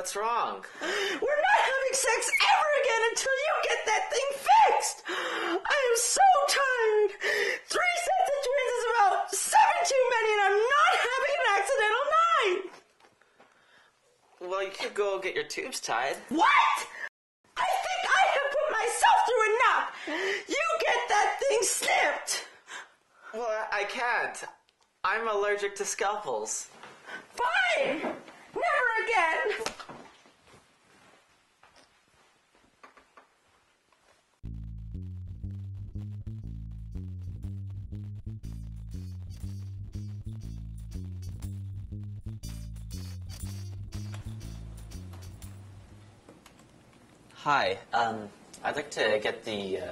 What's wrong? We're not having sex ever again until you get that thing fixed! I am so tired! Three sets of twins is about seven too many and I'm not having an accidental night! Well, you could go get your tubes tied. What? I think I have put myself through enough! You get that thing snipped! Well, I I can't. I'm allergic to scalpels. Fine! Never again! Hi, um, I'd like to get the uh,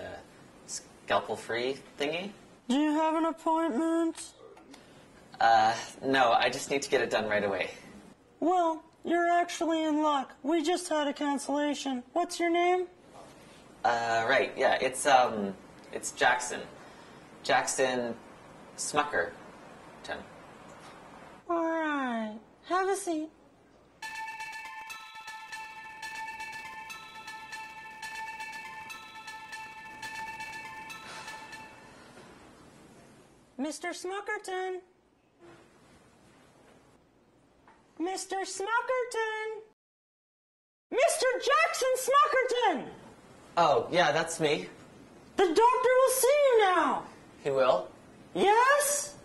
scalpel free thingy. Do you have an appointment? Uh, no, I just need to get it done right away. Well, you're actually in luck. We just had a cancellation. What's your name? Uh, right, yeah, it's, um, it's Jackson. Jackson Smucker. Ten. Alright. Have a seat. Mr. Smuckerton. Mr. Smuckerton. Mr. Jackson Smuckerton. Oh, yeah, that's me. The doctor will see you now. He will? Yes?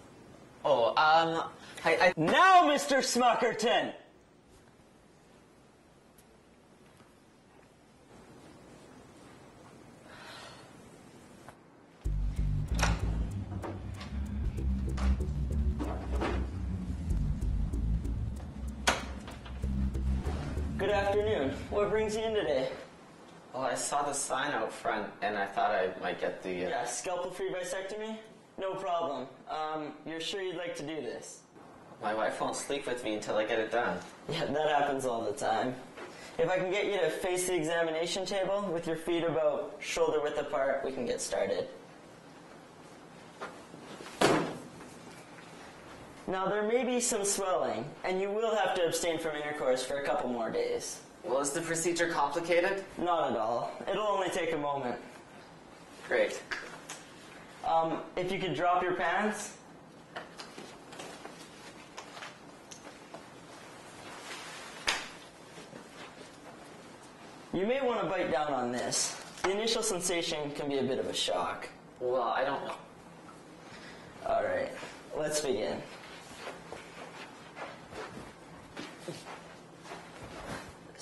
Oh, um, I, I, Now, Mr. Smuckerton. Good afternoon. What brings you in today? well, I saw the sign out front and I thought I might get the, uh, Yeah, scalpel-free vasectomy? No problem. Um, you're sure you'd like to do this? my wife won't sleep with me until I get it done. Yeah, that happens all the time. If I can get you to face the examination table with your feet about shoulder width apart, we can get started. Now, there may be some swelling, and you will have to abstain from intercourse for a couple more days. Well, is the procedure complicated? Not at all. It'll only take a moment. Great. Um, if you could drop your pants. You may want to bite down on this. The initial sensation can be a bit of a shock. Well, I don't know. All right, let's begin.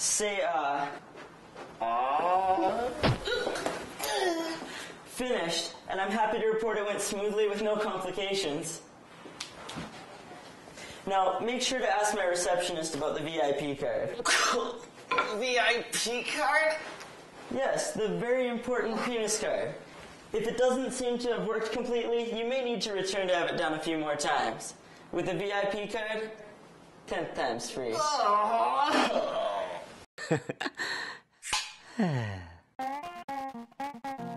Say, uh, finished, and I'm happy to report it went smoothly with no complications. Now, make sure to ask my receptionist about the VIP card. VIP card? Yes, the very important penis card. If it doesn't seem to have worked completely, you may need to return to have it done a few more times. With the VIP card, 10th time's free. はあ